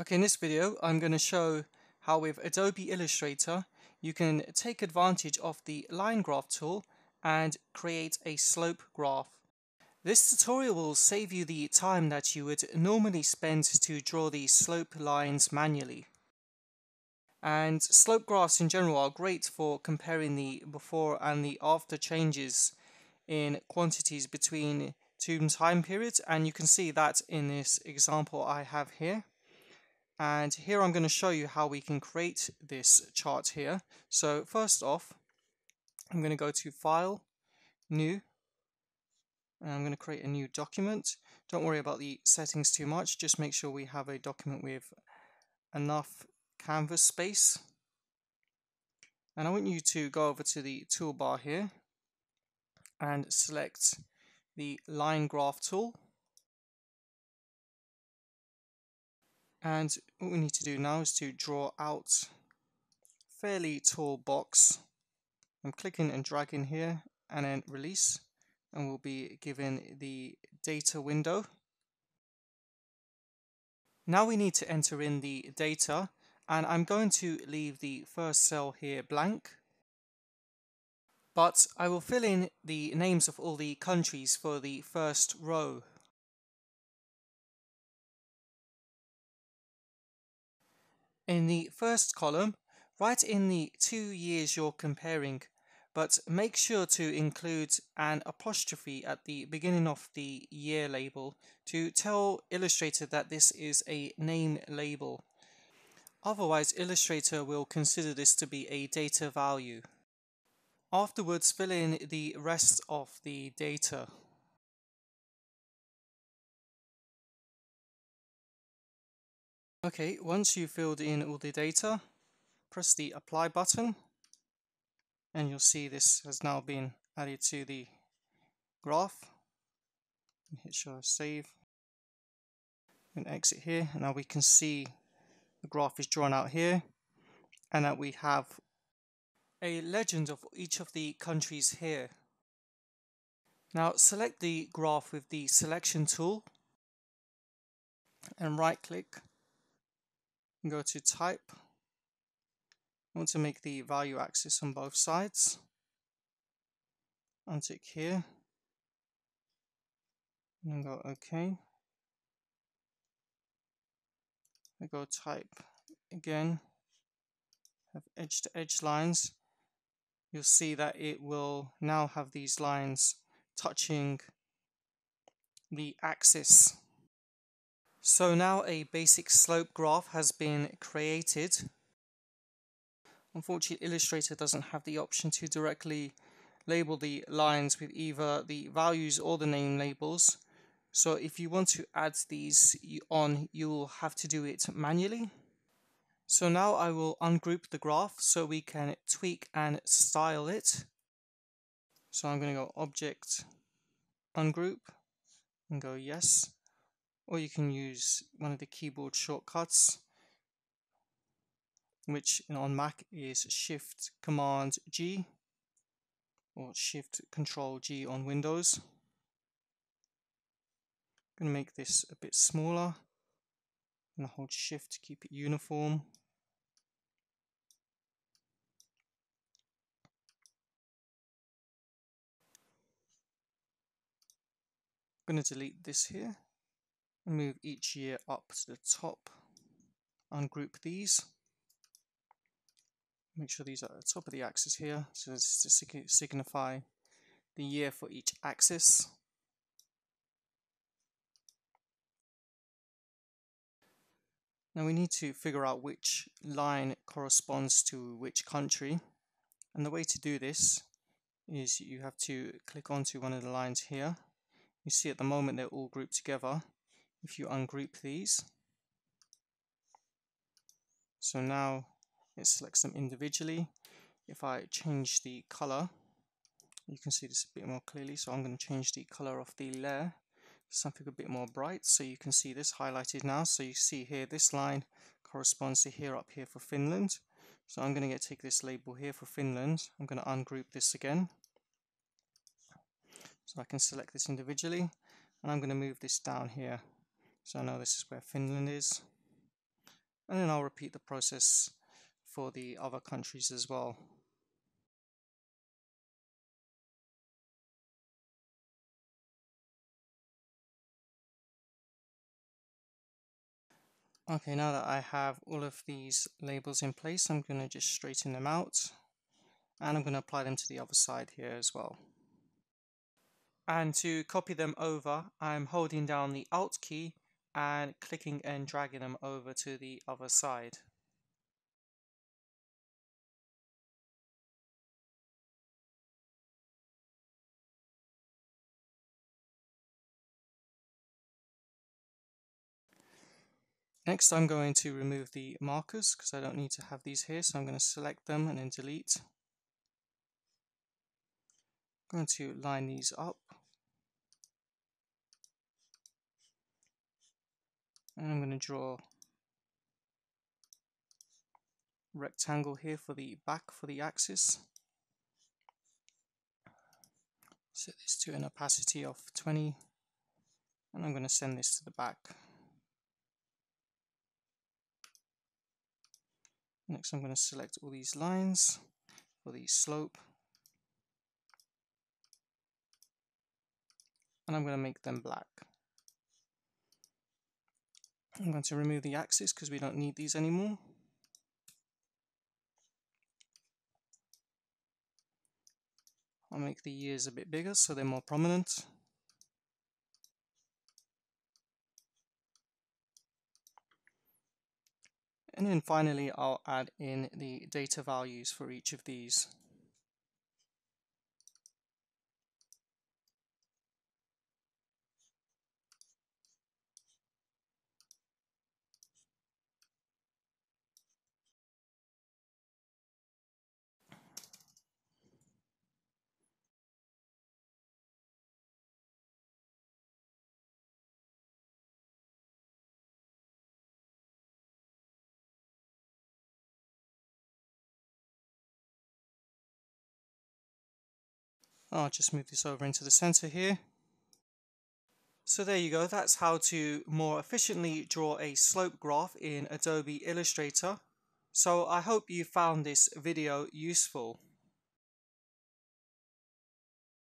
Okay, in this video I'm going to show how with Adobe Illustrator you can take advantage of the line graph tool and create a slope graph. This tutorial will save you the time that you would normally spend to draw the slope lines manually. And slope graphs in general are great for comparing the before and the after changes in quantities between two time periods and you can see that in this example I have here and here I'm going to show you how we can create this chart here. So first off I'm going to go to file new and I'm going to create a new document. Don't worry about the settings too much just make sure we have a document with enough canvas space. And I want you to go over to the toolbar here and select the line graph tool. And what we need to do now is to draw out fairly tall box. I'm clicking and dragging here and then release and we'll be given the data window. Now we need to enter in the data and I'm going to leave the first cell here blank but I will fill in the names of all the countries for the first row. In the first column, write in the two years you're comparing, but make sure to include an apostrophe at the beginning of the year label to tell Illustrator that this is a name label. Otherwise, Illustrator will consider this to be a data value. Afterwards, fill in the rest of the data. Okay, once you've filled in all the data, press the apply button and you'll see this has now been added to the graph. Hit show save and exit here. Now we can see the graph is drawn out here and that we have a legend of each of the countries here. Now select the graph with the selection tool and right click and go to type. I want to make the value axis on both sides. Untick here and go OK. I go type again, have edge to edge lines you'll see that it will now have these lines touching the axis. So now a basic slope graph has been created. Unfortunately Illustrator doesn't have the option to directly label the lines with either the values or the name labels. So if you want to add these on, you'll have to do it manually. So now I will ungroup the graph so we can tweak and style it. So I'm going to go object ungroup and go yes. Or you can use one of the keyboard shortcuts which on Mac is Shift Command G or Shift Control G on Windows. I'm going to make this a bit smaller and hold shift to keep it uniform. I'm going to delete this here move each year up to the top. Ungroup these. Make sure these are at the top of the axis here, so this is to signify the year for each axis. Now we need to figure out which line corresponds to which country. And the way to do this is you have to click onto one of the lines here. You see at the moment they're all grouped together. If you ungroup these, so now it selects them individually. If I change the color, you can see this a bit more clearly. So I'm going to change the color of the layer something a bit more bright. So you can see this highlighted now. So you see here this line corresponds to here up here for Finland. So I'm going to take this label here for Finland. I'm going to ungroup this again. So I can select this individually and I'm going to move this down here so I know this is where Finland is and then I'll repeat the process for the other countries as well. Okay, now that I have all of these labels in place, I'm going to just straighten them out and I'm going to apply them to the other side here as well. And to copy them over, I'm holding down the Alt key and clicking and dragging them over to the other side. Next I'm going to remove the markers because I don't need to have these here so I'm going to select them and then delete. I'm going to line these up and I'm going to draw rectangle here for the back for the axis. Set this to an opacity of 20 and I'm going to send this to the back. Next I'm going to select all these lines for the slope and I'm going to make them black. I'm going to remove the axis because we don't need these anymore. I'll make the ears a bit bigger so they're more prominent. And then finally, I'll add in the data values for each of these. I'll just move this over into the center here. So there you go, that's how to more efficiently draw a slope graph in Adobe Illustrator. So I hope you found this video useful.